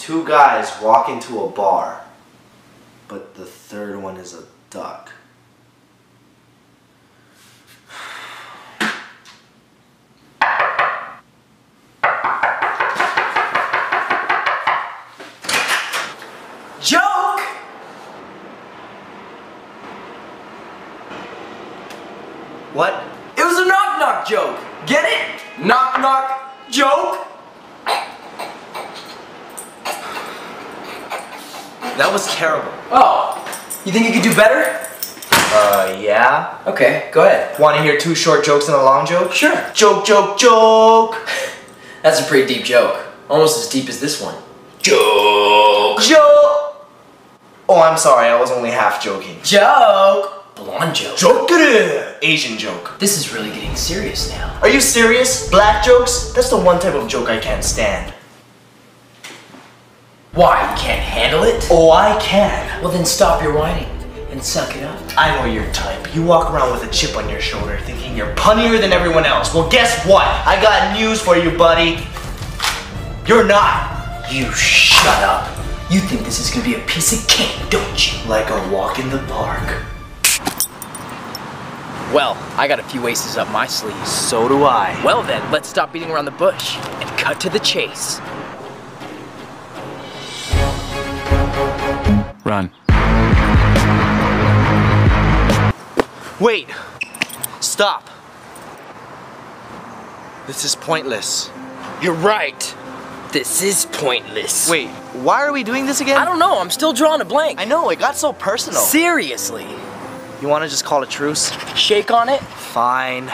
Two guys walk into a bar, but the third one is a duck. Joke! What? It was a knock knock joke. Get it? Knock knock joke? That was terrible. Oh, you think you could do better? Uh, yeah? Okay, go ahead. Want to hear two short jokes and a long joke? Sure. Joke, joke, joke! That's a pretty deep joke. Almost as deep as this one. Joke! Joke! Oh, I'm sorry, I was only half joking. Joke! Blonde joke. Joke Asian joke. This is really getting serious now. Are you serious? Black jokes? That's the one type of joke I can't stand. Why, you can't handle it? Oh, I can. Well then stop your whining and suck it up. I know your type. You walk around with a chip on your shoulder thinking you're punnier than everyone else. Well, guess what? I got news for you, buddy. You're not. You shut up. You think this is gonna be a piece of cake, don't you? Like a walk in the park. Well, I got a few aces up my sleeve. So do I. Well then, let's stop beating around the bush and cut to the chase. Run. Wait. Stop. This is pointless. You're right. This is pointless. Wait, why are we doing this again? I don't know, I'm still drawing a blank. I know, it got so personal. Seriously. You want to just call a truce? Shake on it? Fine.